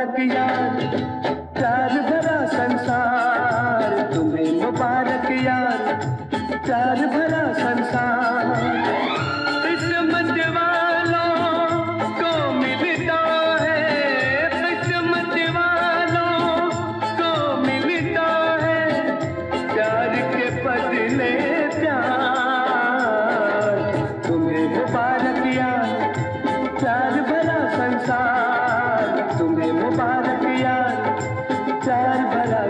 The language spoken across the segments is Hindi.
मुबारक यार प्यार भरा संसार, तुम्हें मुबारक यार प्यार भरा संसार। किस्मत को मिलता है, किस्मत वालों को मिलता है, प्यार के बदले प्यार, तुम्हें मुबारक यार भरा संसार। तुम्हें मुबारक यार चार भरा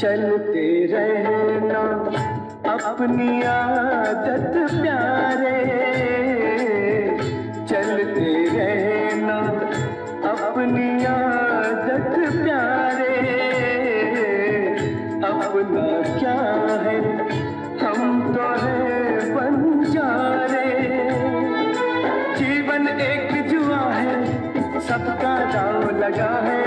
चलते रहना, अपनी आदत प्यारे। चलते रहना, अपनी आदत प्यारे। अपना क्या है, हम तो है बंजारे। जीवन एक जुआ है, सबका दाव लगा है।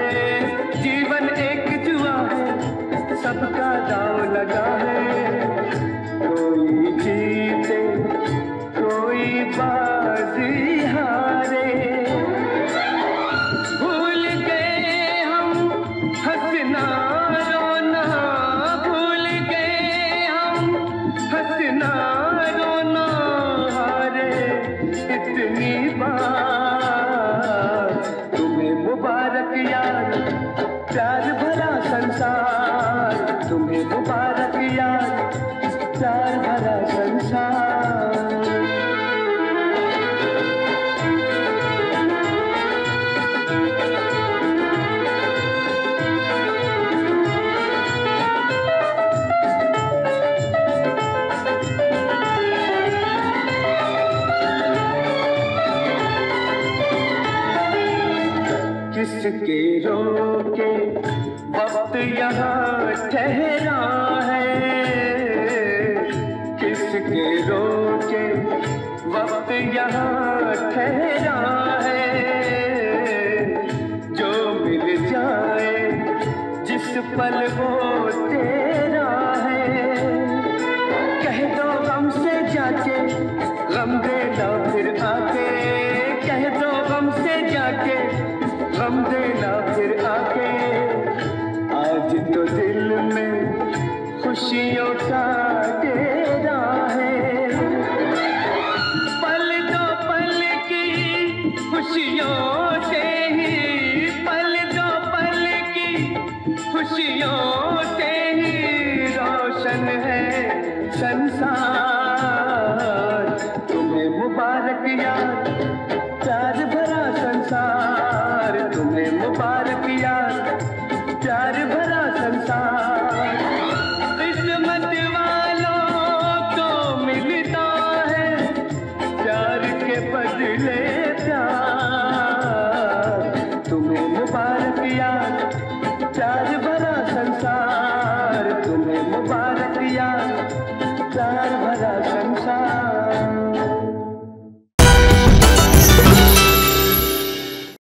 प्यार भरा संसार तुम्हें मुबारक किसके रोके वक्त यहाँ ठहरा है। किसके रोके वक्त यहाँ ठहरा है। जो मिल जाए जिस पल वो तेरा गम देना फिर आके आज तो दिल में खुशियों का डेरा है पल दो पल की खुशियों से ही, पल दो पल की खुशियों से ही रोशन है संसार। संसार तुम्हें मुबारक यार प्यार भरा संसार